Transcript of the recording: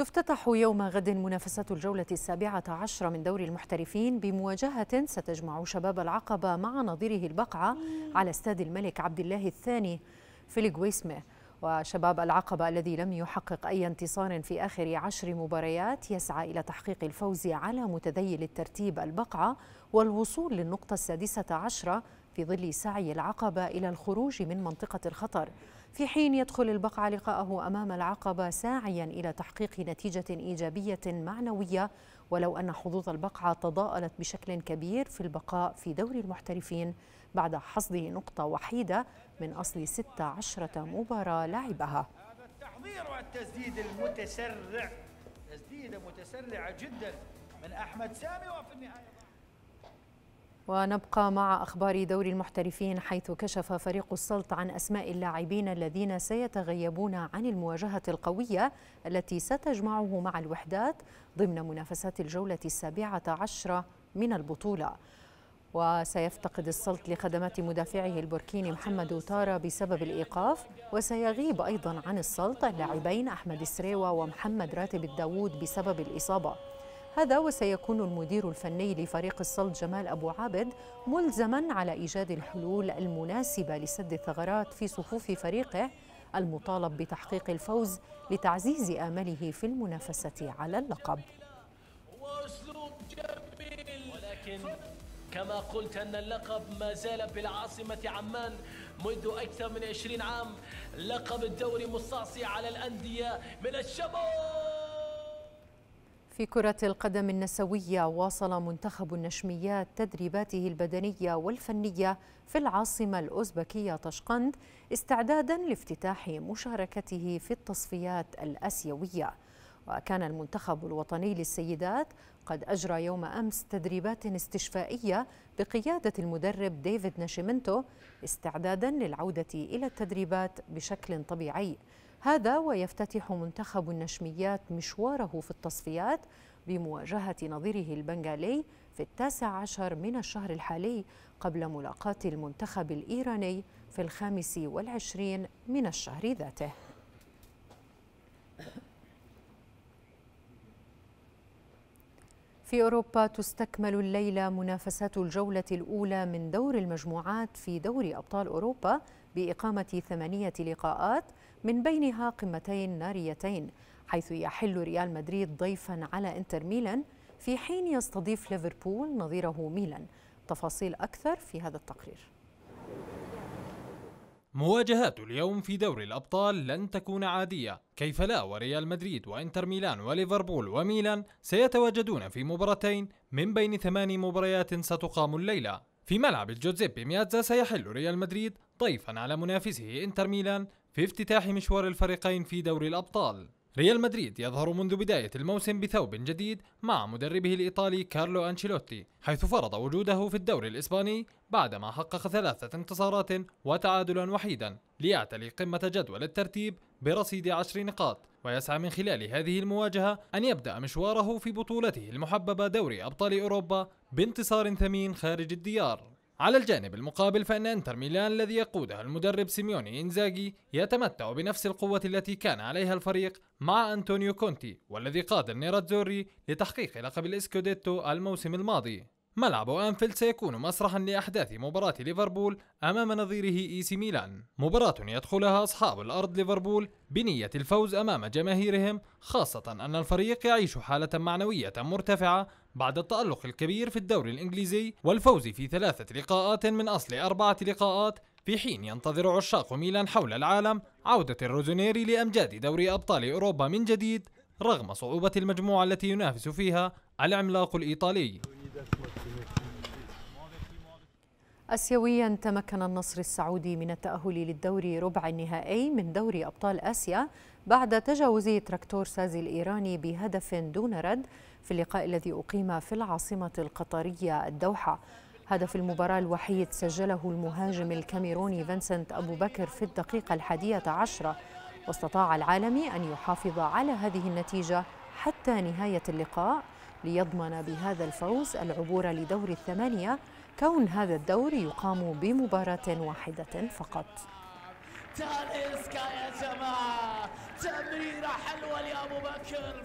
تفتتح يوم غد منافسات الجولة السابعة عشر من دوري المحترفين بمواجهة ستجمع شباب العقبة مع نظيره البقعة على استاد الملك عبد الله الثاني في الجويسمه وشباب العقبة الذي لم يحقق أي انتصار في آخر عشر مباريات يسعى إلى تحقيق الفوز على متذيل الترتيب البقعة والوصول للنقطة السادسة عشرة في ظل سعي العقبة إلى الخروج من منطقة الخطر. في حين يدخل البقعة لقاءه أمام العقبة ساعيا إلى تحقيق نتيجة إيجابية معنوية ولو أن حظوظ البقعة تضاءلت بشكل كبير في البقاء في دوري المحترفين بعد حصده نقطة وحيدة من أصل 16 مباراة لعبها هذا التحضير والتسديد المتسرع تسديدة متسرعة جدا من أحمد سامي وفي النهاية. ونبقى مع أخبار دوري المحترفين حيث كشف فريق السلط عن أسماء اللاعبين الذين سيتغيبون عن المواجهة القوية التي ستجمعه مع الوحدات ضمن منافسات الجولة السابعة عشرة من البطولة. وسيفتقد السلط لخدمات مدافعه البوركيني محمد وتارا بسبب الإيقاف وسيغيب أيضا عن السلط اللاعبين أحمد السريوة ومحمد راتب الداوود بسبب الإصابة. هذا وسيكون المدير الفني لفريق الصلد جمال أبو عابد ملزما على إيجاد الحلول المناسبة لسد الثغرات في صفوف فريقه المطالب بتحقيق الفوز لتعزيز آمله في المنافسة على اللقب. ولكن كما قلت أن اللقب ما زال بالعاصمة عمان منذ أكثر من 20 عام. لقب الدوري مستعصي على الأندية من الشمال في كرة القدم النسوية واصل منتخب النشميات تدريباته البدنية والفنية في العاصمة الأوزبكية طشقند استعدادا لافتتاح مشاركته في التصفيات الآسيوية. وكان المنتخب الوطني للسيدات قد أجرى يوم أمس تدريبات استشفائية بقيادة المدرب ديفيد ناشيمنتو استعدادا للعودة إلى التدريبات بشكل طبيعي. هذا ويفتتح منتخب النشميات مشواره في التصفيات بمواجهة نظيره البنغالي في التاسع عشر من الشهر الحالي قبل ملاقاة المنتخب الإيراني في الخامس والعشرين من الشهر ذاته. في أوروبا تستكمل الليلة منافسات الجولة الأولى من دور المجموعات في دوري أبطال أوروبا بإقامة ثمانية لقاءات من بينها قمتين ناريتين حيث يحل ريال مدريد ضيفا على إنتر ميلان في حين يستضيف ليفربول نظيره ميلان. تفاصيل أكثر في هذا التقرير. مواجهات اليوم في دوري الأبطال لن تكون عادية. كيف لا؟ وريال مدريد وإنتر ميلان وليفربول وميلان سيتواجدون في مباراتين من بين ثماني مباريات ستقام الليلة. في ملعب الجوزيبي مياتزا سيحل ريال مدريد ضيفا على منافسه إنتر ميلان في افتتاح مشوار الفريقين في دوري الأبطال. ريال مدريد يظهر منذ بداية الموسم بثوب جديد مع مدربه الإيطالي كارلو أنشيلوتي حيث فرض وجوده في الدوري الإسباني بعدما حقق ثلاثة انتصارات وتعادلا وحيدا ليعتلي قمة جدول الترتيب برصيد عشر نقاط ويسعى من خلال هذه المواجهة أن يبدأ مشواره في بطولته المحببة دوري أبطال أوروبا بانتصار ثمين خارج الديار. على الجانب المقابل فإن إنتر ميلان الذي يقودها المدرب سيميوني إنزاغي يتمتع بنفس القوة التي كان عليها الفريق مع أنطونيو كونتي والذي قاد النيراتزوري لتحقيق لقب الإسكوديتو الموسم الماضي. ملعب أنفيلد سيكون مسرحا لأحداث مباراة ليفربول أمام نظيره إي سي ميلان. مباراة يدخلها أصحاب الأرض ليفربول بنية الفوز أمام جماهيرهم خاصة أن الفريق يعيش حالة معنوية مرتفعة بعد التألق الكبير في الدوري الإنجليزي والفوز في ثلاثة لقاءات من أصل أربعة لقاءات في حين ينتظر عشاق ميلان حول العالم عودة الروزونيري لأمجاد دوري أبطال أوروبا من جديد رغم صعوبة المجموعة التي ينافس فيها العملاق الإيطالي. آسيويا تمكن النصر السعودي من التأهل للدور ربع النهائي من دوري أبطال آسيا بعد تجاوز تراكتور سازي الإيراني بهدف دون رد في اللقاء الذي أقيم في العاصمة القطرية الدوحة. هدف المباراة الوحيد سجله المهاجم الكاميروني فينسنت أبو بكر في الدقيقة الحادية عشرة. واستطاع العالمي أن يحافظ على هذه النتيجة حتى نهاية اللقاء ليضمن بهذا الفوز العبور لدور الثمانية كون هذا الدور يقام بمباراة واحدة فقط. تاليسكا يا جماعة تمريرة حلوة لأبو بكر.